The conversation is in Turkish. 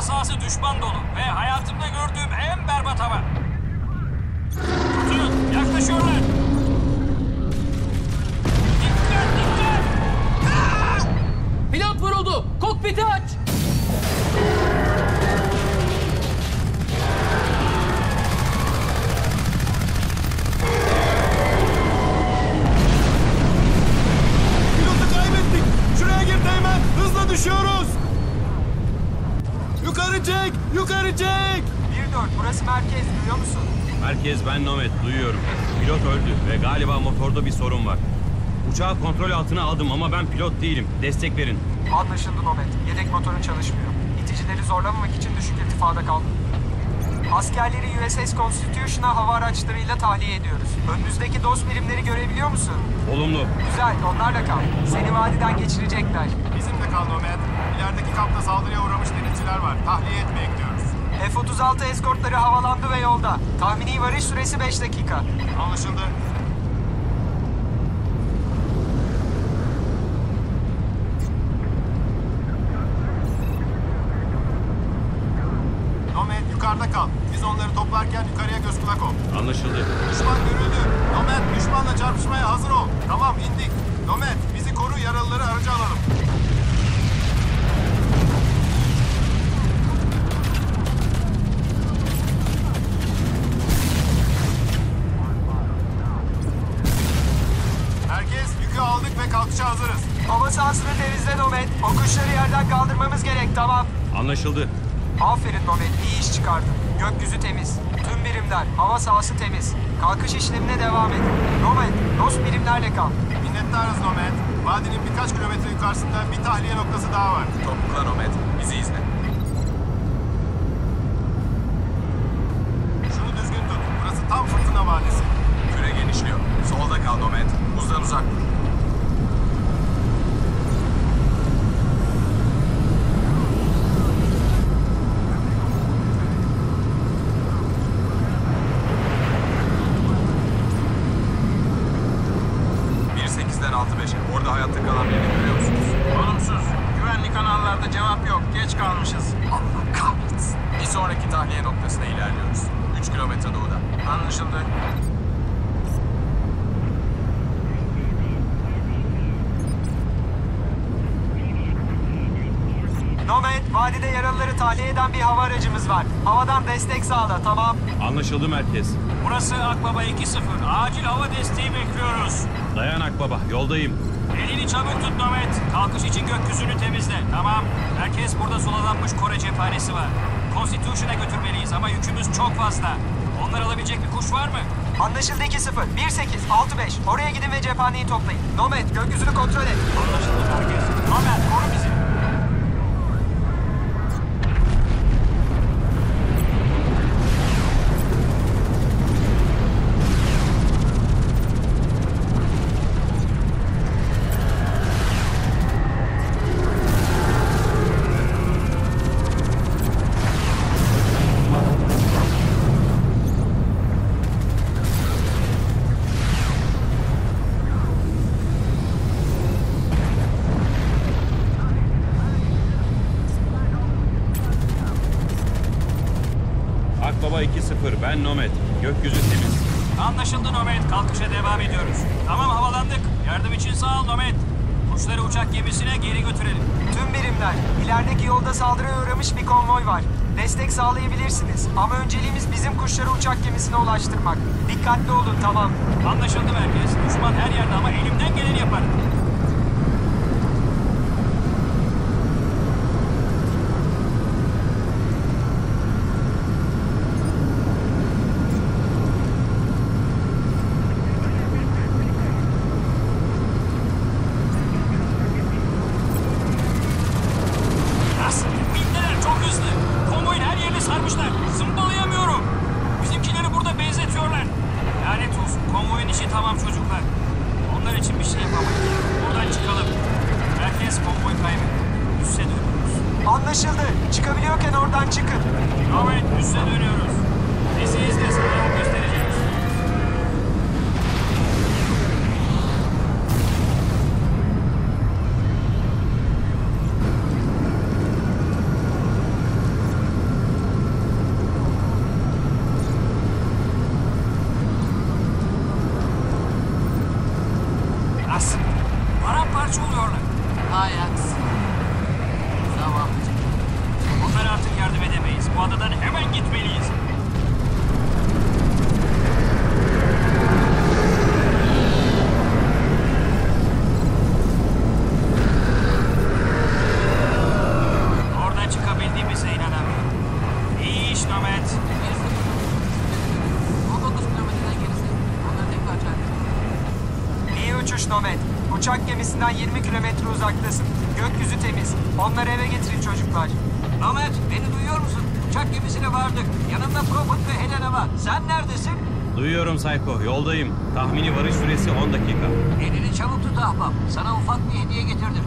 sahası düşman dolu ve hayatımda gördüğüm en berbat hava. Tutun, yaklaşıyorlar. Dikkat, dikkat! Pilot vuruldu. Kokpiti aç. Pilotu kaybettik. Şuraya gir Teğmen. Hızla düşüyoruz. Yukarı çek. Yukarı çek. 1-4 burası merkez duyuyor musun? Herkes ben Nomet duyuyorum. Pilot öldü ve galiba motorda bir sorun var. Uçağı kontrol altına aldım ama ben pilot değilim. Destek verin. Anlaşıldı Nomet. Yedek motorun çalışmıyor. İticileri zorlamamak için düşük irtifada kaldım. Askerleri USS Constitution'a hava araçlarıyla tahliye ediyoruz. Önünüzdeki dost birimleri görebiliyor musun? Olumlu. Güzel, onlarla kal. Seni vadiden geçirecekler. Bizimle kal Nomet. İlerideki kampta saldırıya uğramış denizciler var. Tahliye etmeye gidiyoruz. F-36 eskortları havalandı ve yolda. Tahmini varış süresi 5 dakika. Anlaşıldı. Yukarıda kal. Biz onları toplarken yukarıya göz kulak ol. Anlaşıldı. Düşman görüldü. Nomet düşmanla çarpışmaya hazır ol. Tamam indik. Nomet bizi koru yaralıları araca alalım. Herkes yükü aldık ve kalkışa hazırız. Hava sahasını temizle Nomet. O kuşları yerden kaldırmamız gerek, tamam. Anlaşıldı. Aferin Nomet, iyi iş çıkardın. Gökyüzü temiz. Tüm birimler, hava sahası temiz. Kalkış işlemine devam et. Nomet, dost birimlerle kal. Minnettarız Nomet. Vadinin birkaç kilometre yukarısında bir tahliye noktası daha var. Topukla Nomet, bizi 5'e. Orada hayatta kalan birini görüyor musunuz? Olumsuz. Güvenli kanallarda cevap yok. Geç kalmışız. Allah kahretsin. Bir sonraki tahliye noktasına ilerliyoruz. 3 kilometre doğuda. Anlaşıldı. Vadide yaralıları tahliye eden bir hava aracımız var. Havadan destek sağla, tamam. Anlaşıldı merkez. Burası Akbaba 2-0. Acil hava desteği bekliyoruz. Dayan Akbaba yoldayım. Elini çabuk tut Nomet. Kalkış için gökyüzünü temizle. Tamam. Herkes burada sulalanmış Kore cephanesi var. Constitution'a götürmeliyiz ama yükümüz çok fazla. Onlar alabilecek bir kuş var mı? Anlaşıldı 2-0. 1-8, 6-5. Oraya gidin ve cephaneyi toplayın. Nomet, gökyüzünü kontrol et. Anlaşıldı herkes. Nomet koru bizi. Akbaba 2-0 ben Nomet. Gökyüzü temiz. Anlaşıldı Nomet. Kalkışa devam ediyoruz. Tamam havalandık. Yardım için sağ ol Nomet. Kuşları uçak gemisine geri götürelim. Tüm birimler, ilerideki yolda saldırıya uğramış bir konvoy var. Destek sağlayabilirsiniz ama önceliğimiz bizim kuşları uçak gemisine ulaştırmak. Dikkatli olun, tamam. Anlaşıldı merkez. Düşman her yerde ama elimden geleni yaparım. Zımbalayamıyorum. Bizimkileri burada benzetiyorlar. Lanet olsun. Konvoyun işi tamam çocuklar. Onlar için bir şey yapamayız. Buradan çıkalım. Herkes konvoy kaybetti. Üsse dönüyoruz. Anlaşıldı. Çıkabiliyorken oradan çıkın. Evet üsse dönüyoruz. Bizi izlesin. Göster. kaç oluyorlar? Ajax. Zavallı. Onlara artık yardım edemeyiz. Bu adadan hemen gitmeliyiz. Oradan çıkabildiğimize inanamıyorum. İyi iş Nomad. Gerisi 19 kilometreden gerisi. Onları tekrar çarptı. İyi uçuş Nomad. Uçak gemisinden 20 kilometre uzaktasın. Gökyüzü temiz. Onları eve getirin çocuklar. Nomad beni duyuyor musun? Uçak gemisine vardık. Yanımda Prophet ve Helena var. Sen neredesin? Duyuyorum Psycho. Yoldayım. Tahmini varış süresi 10 dakika. Elini çabuk tut ahbap. Sana ufak bir hediye getirdim.